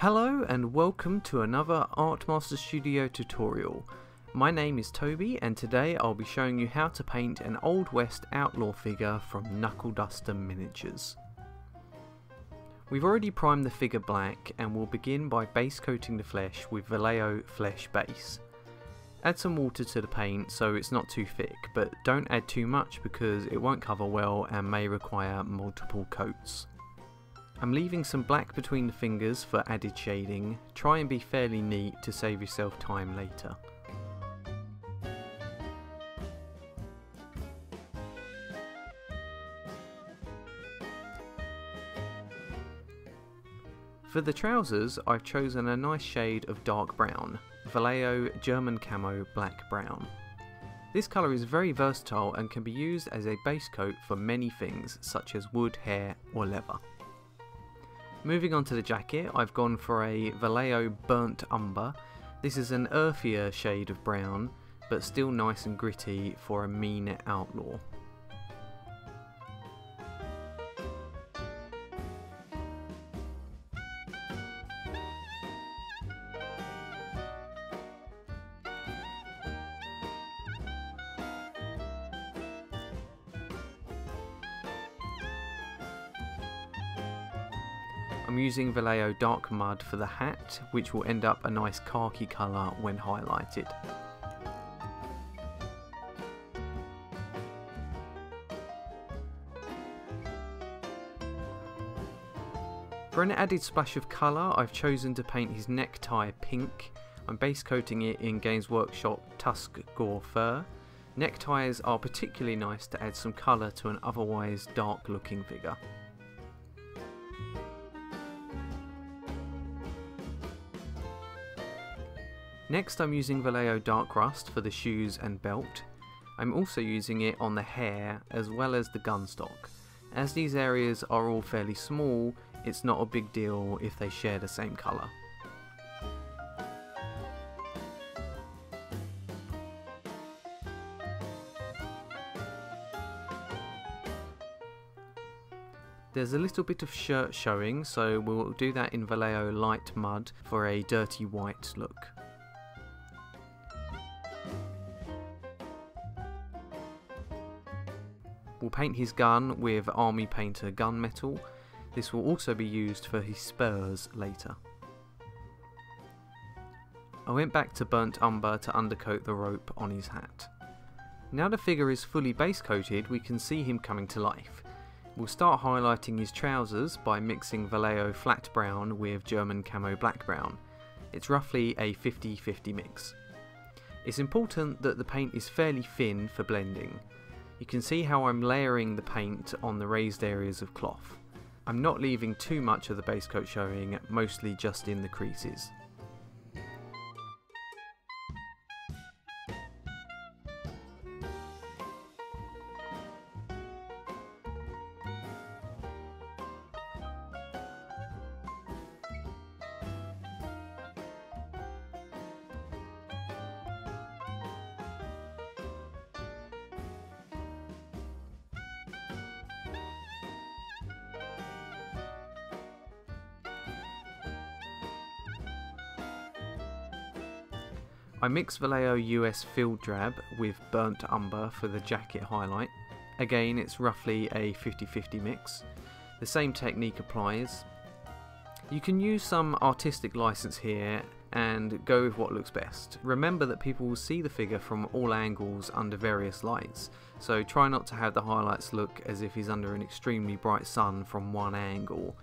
Hello and welcome to another Artmaster Studio tutorial. My name is Toby and today I'll be showing you how to paint an Old West outlaw figure from Knuckleduster Miniatures. We've already primed the figure black and we'll begin by base coating the flesh with Vallejo Flesh Base. Add some water to the paint so it's not too thick, but don't add too much because it won't cover well and may require multiple coats. I'm leaving some black between the fingers for added shading, try and be fairly neat to save yourself time later. For the trousers, I've chosen a nice shade of dark brown, Vallejo German Camo Black Brown. This colour is very versatile and can be used as a base coat for many things such as wood, hair or leather. Moving on to the jacket, I've gone for a Vallejo Burnt Umber. This is an earthier shade of brown, but still nice and gritty for a mean outlaw. I'm using Vallejo Dark Mud for the hat, which will end up a nice khaki colour when highlighted. For an added splash of colour, I've chosen to paint his necktie pink. I'm base coating it in Games Workshop Tusk Gore Fur. Neckties are particularly nice to add some colour to an otherwise dark looking figure. Next I'm using Vallejo Dark Rust for the shoes and belt. I'm also using it on the hair as well as the gun stock. As these areas are all fairly small, it's not a big deal if they share the same colour. There's a little bit of shirt showing, so we'll do that in Vallejo Light Mud for a dirty white look. We'll paint his gun with Army Painter gunmetal. This will also be used for his spurs later. I went back to Burnt Umber to undercoat the rope on his hat. Now the figure is fully base coated, we can see him coming to life. We'll start highlighting his trousers by mixing Vallejo flat brown with German camo black brown. It's roughly a 50-50 mix. It's important that the paint is fairly thin for blending. You can see how I'm layering the paint on the raised areas of cloth. I'm not leaving too much of the base coat showing, mostly just in the creases. I mix Vallejo US Field Drab with Burnt Umber for the jacket highlight. Again, it's roughly a 50-50 mix. The same technique applies. You can use some artistic license here and go with what looks best. Remember that people will see the figure from all angles under various lights, so try not to have the highlights look as if he's under an extremely bright sun from one angle.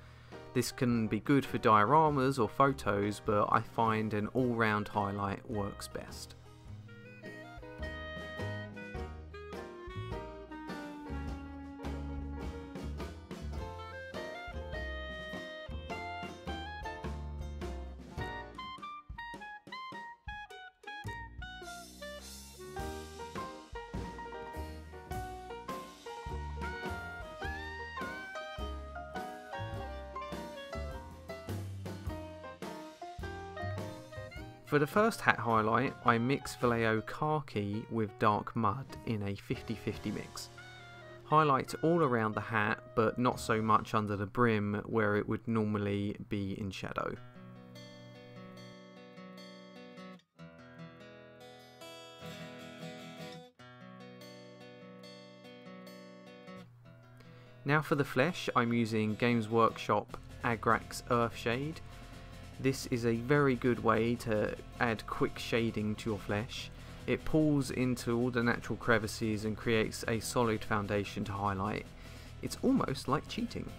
This can be good for dioramas or photos, but I find an all-round highlight works best. For the first hat highlight, I mix Vallejo khaki with dark mud in a 50-50 mix. Highlights all around the hat, but not so much under the brim where it would normally be in shadow. Now for the flesh, I'm using Games Workshop Agrax Earthshade this is a very good way to add quick shading to your flesh. It pulls into all the natural crevices and creates a solid foundation to highlight. It's almost like cheating.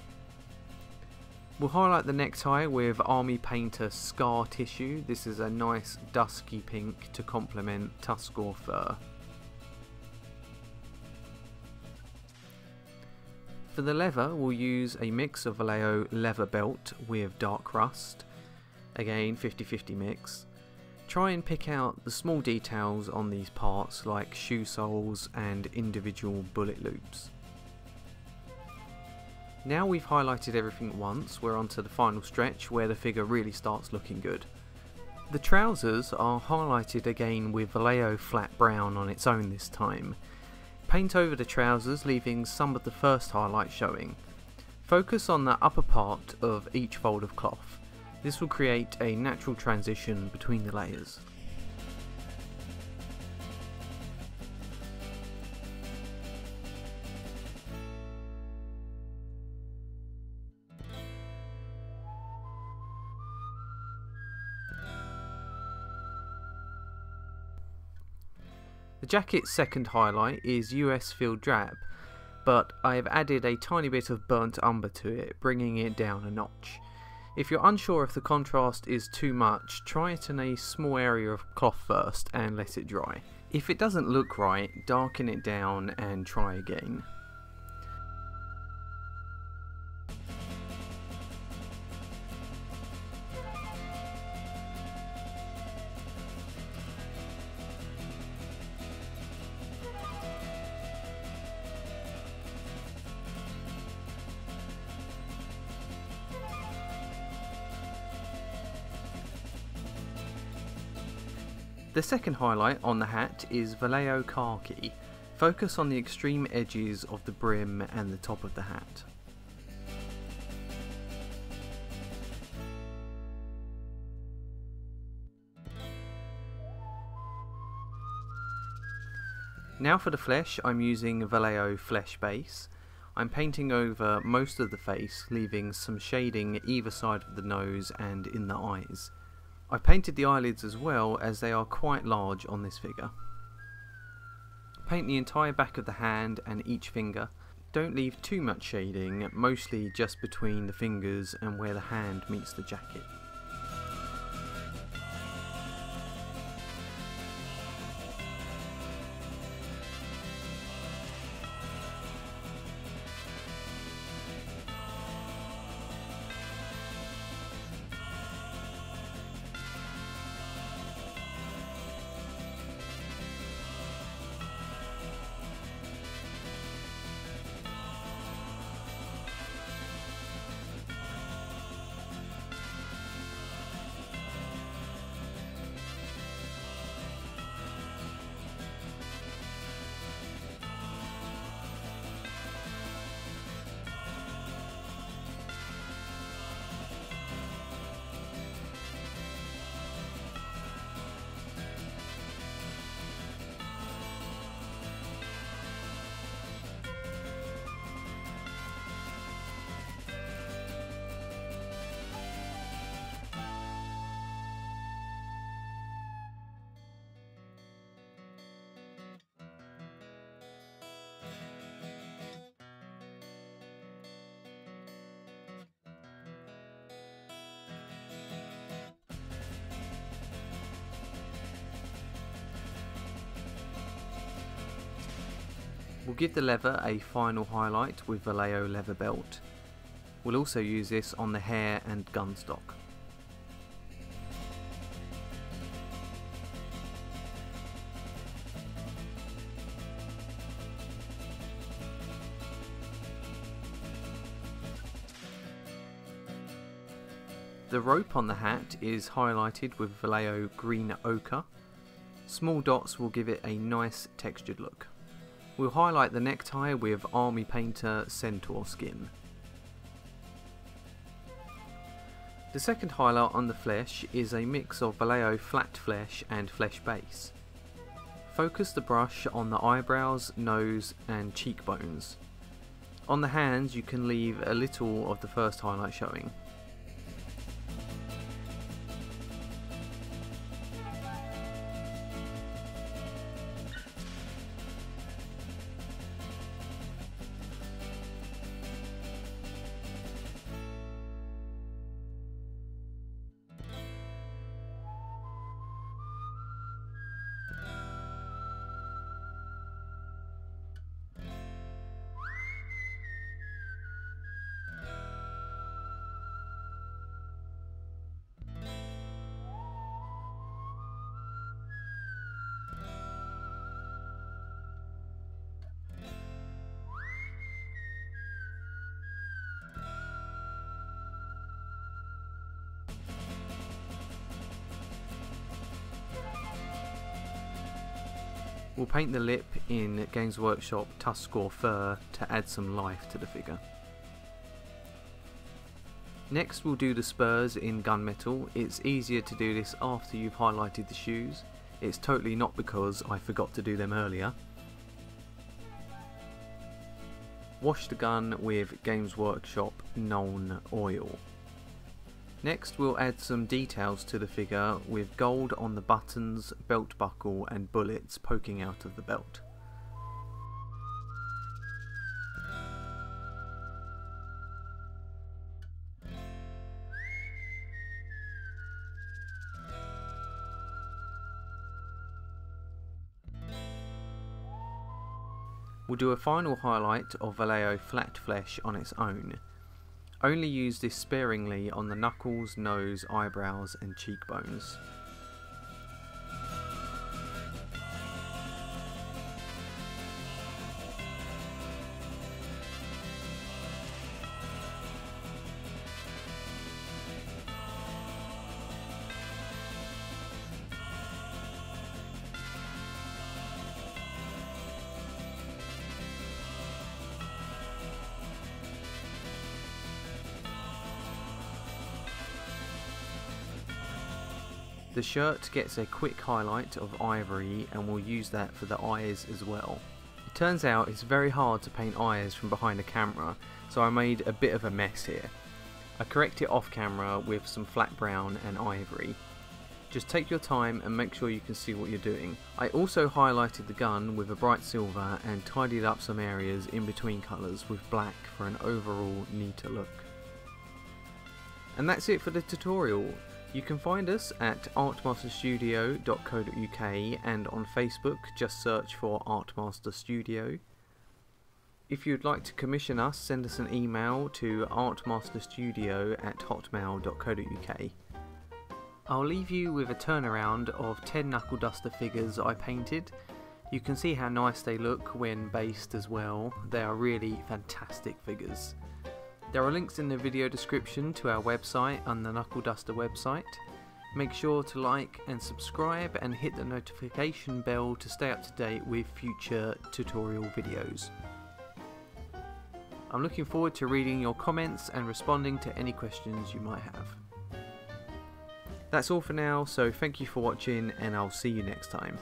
We'll highlight the necktie with Army Painter Scar Tissue. This is a nice dusky pink to complement Tuskgor fur. For the leather, we'll use a mix of Vallejo leather belt with dark rust. Again, 50-50 mix. Try and pick out the small details on these parts like shoe soles and individual bullet loops. Now we've highlighted everything at once, we're on to the final stretch where the figure really starts looking good. The trousers are highlighted again with Vallejo flat brown on its own this time. Paint over the trousers leaving some of the first highlight showing. Focus on the upper part of each fold of cloth. This will create a natural transition between the layers. The jacket's second highlight is US Field Drab, but I have added a tiny bit of burnt umber to it, bringing it down a notch. If you're unsure if the contrast is too much, try it in a small area of cloth first and let it dry. If it doesn't look right, darken it down and try again. The second highlight on the hat is Vallejo Khaki. Focus on the extreme edges of the brim and the top of the hat. Now for the flesh, I'm using Vallejo Flesh Base. I'm painting over most of the face, leaving some shading either side of the nose and in the eyes. I painted the eyelids as well as they are quite large on this figure. Paint the entire back of the hand and each finger. Don't leave too much shading, mostly just between the fingers and where the hand meets the jacket. We'll give the leather a final highlight with Vallejo leather belt. We'll also use this on the hair and gun stock. The rope on the hat is highlighted with Vallejo green ochre. Small dots will give it a nice textured look. We'll highlight the necktie with Army Painter Centaur skin. The second highlight on the flesh is a mix of Vallejo flat flesh and flesh base. Focus the brush on the eyebrows, nose and cheekbones. On the hands you can leave a little of the first highlight showing. We'll paint the lip in Games Workshop Tuskgor Fur to add some life to the figure. Next we'll do the spurs in gunmetal. It's easier to do this after you've highlighted the shoes. It's totally not because I forgot to do them earlier. Wash the gun with Games Workshop Nuln Oil. Next we'll add some details to the figure with gold on the buttons, belt buckle and bullets poking out of the belt. We'll do a final highlight of Vallejo flat flesh on its own. Only use this sparingly on the knuckles, nose, eyebrows and cheekbones. The shirt gets a quick highlight of ivory and we'll use that for the eyes as well. It turns out it's very hard to paint eyes from behind a camera, so I made a bit of a mess here. I correct it off camera with some flat brown and ivory. Just take your time and make sure you can see what you're doing. I also highlighted the gun with a bright silver and tidied up some areas in between colours with black for an overall neater look. And that's it for the tutorial. You can find us at artmasterstudio.co.uk and on Facebook just search for Artmaster Studio. If you'd like to commission us, send us an email to artmasterstudio at hotmail.co.uk. I'll leave you with a turnaround of 10 Knuckleduster figures I painted. You can see how nice they look when based as well. They are really fantastic figures. There are links in the video description to our website and the Knuckleduster website. Make sure to like and subscribe and hit the notification bell to stay up to date with future tutorial videos. I'm looking forward to reading your comments and responding to any questions you might have. That's all for now, so thank you for watching and I'll see you next time.